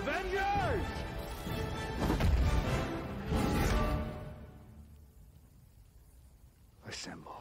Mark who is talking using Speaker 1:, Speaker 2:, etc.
Speaker 1: Avengers, Assemble.